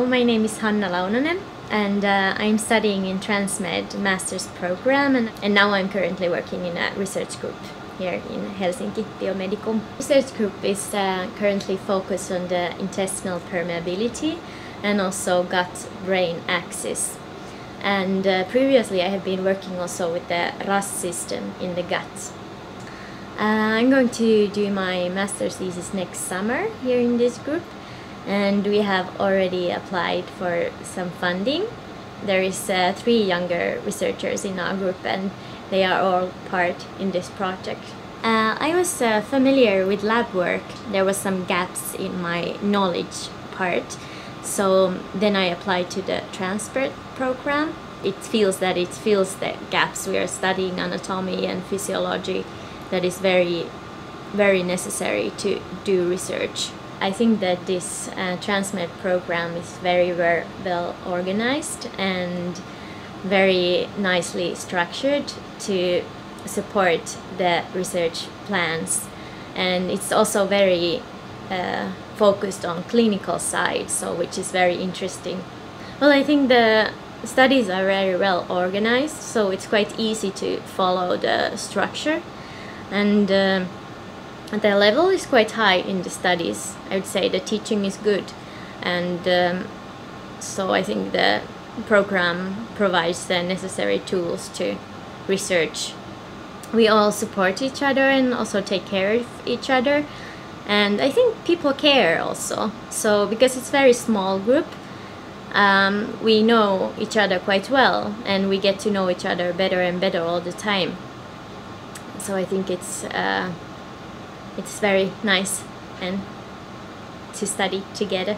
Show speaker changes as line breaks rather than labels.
My name is Hanna Launonen and uh, I'm studying in Transmed Master's Program and, and now I'm currently working in a research group here in Helsinki Biomedicum. Research group is uh, currently focused on the intestinal permeability and also gut-brain axis. And uh, previously I have been working also with the RAS system in the gut. Uh, I'm going to do my master's thesis next summer here in this group and we have already applied for some funding. There is uh, three younger researchers in our group and they are all part in this project. Uh, I was uh, familiar with lab work. There was some gaps in my knowledge part. So then I applied to the Transmed program. It feels that it fills the gaps. We are studying anatomy and physiology that is very, very necessary to do research I think that this uh, Transmed program is very well organized and very nicely structured to support the research plans. And it's also very uh, focused on clinical side so which is very interesting. Well i think the studies are very well organized so it's quite easy to follow the structure. And uh, the level is quite high in the studies. I would say the teaching is good, and um, so I think the program provides the necessary tools to research. We all support each other and also take care of each other, and I think people care also. So because it's very small group, um, we know each other quite well, and we get to know each other better and better all the time. So I think it's. Uh, it's very nice and to study together.